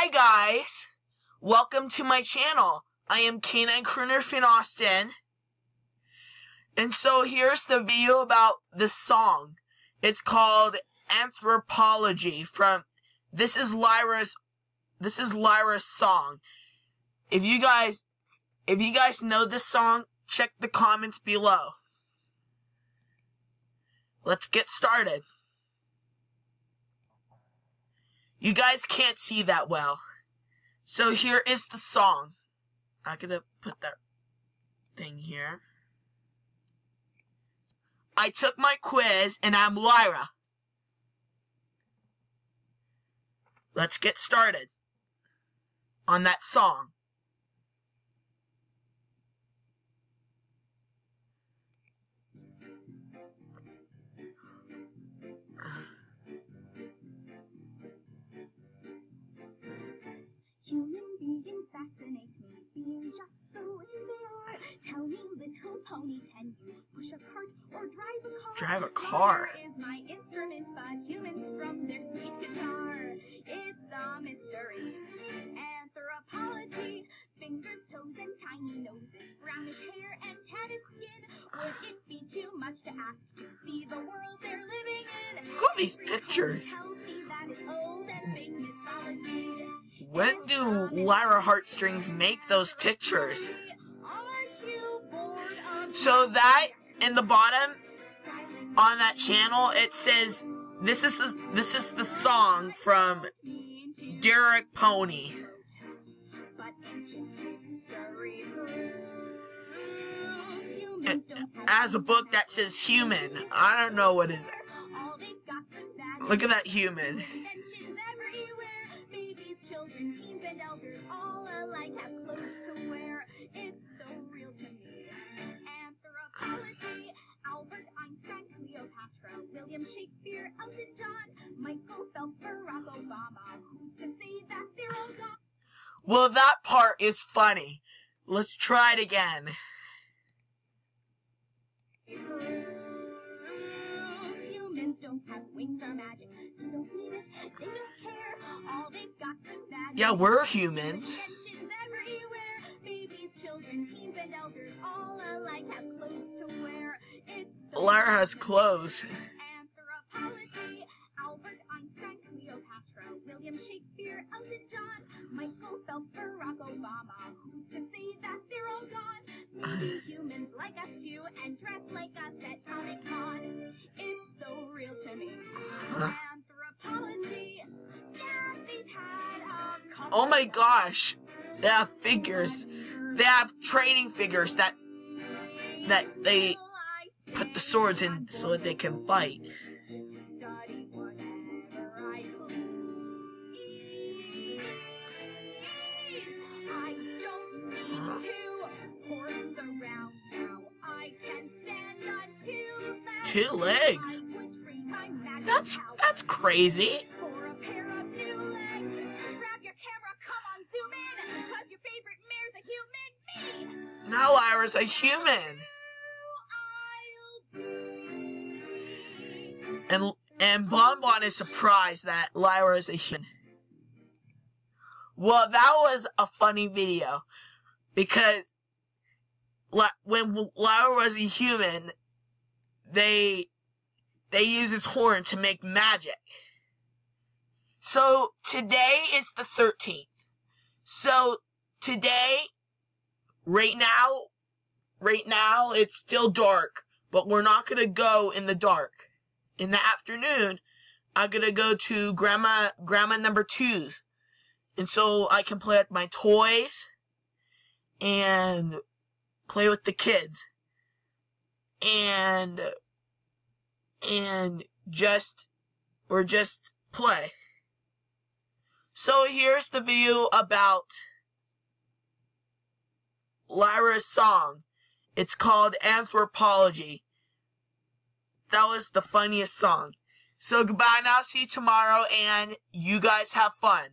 Hi guys! Welcome to my channel. I am Canine Crooner Fan Austin. And so here's the video about the song. It's called Anthropology from This is Lyra's This is Lyra's song. If you guys if you guys know this song, check the comments below. Let's get started. You guys can't see that well. So here is the song. I'm gonna put that thing here. I took my quiz and I'm Lyra. Let's get started on that song. Beings fascinate me, being just the way they are. Tell me, little pony, can you push a cart or drive a car? Drive a car. Is my instrument, but humans strum their sweet guitar. It's a mystery. Anthropology, fingers, toes, and tiny noses, brownish hair and tannish skin. Would it be too much to ask to see the world they're living in? Look at these pictures. When do Lyra Heartstrings make those pictures? So that in the bottom on that channel it says this is the, this is the song from Derek Pony. Has a book that says human. I don't know what is that. Look at that human. William Shakespeare, Elton John, Michael Phelps, Barack Obama. Who's to say that they're all gone? Well, that part is funny. Let's try it again. Humans don't have wings or magic. They don't need it. They don't care. All they've got's a bad Yeah, we're humans. Babies, children, teens, and elders all alike have clothes to wear. Lyra has clothes. Shakespeare, Elton John, Michael Phelps, Barack Obama. Who's to say that they're all gone? Maybe humans like us too and dress like us at Comic Con. It's so real to me. Anthropology. Yeah, they've had a Oh my gosh. They have figures. They have training figures that that they put the swords in so that they can fight. Favorite legs. That's human me. Now Lyra's a human. And and Bonbon is surprised that Lyra is a human. Well, that was a funny video because when Lyra was a human, they they use his horn to make magic. So today is the 13th. So today, right now, right now it's still dark, but we're not gonna go in the dark in the afternoon, I'm gonna go to grandma grandma number two's, and so I can play with my toys and play with the kids and and just or just play. So here's the video about Lyra's song. It's called Anthropology. That was the funniest song. So goodbye now, see you tomorrow, and you guys have fun.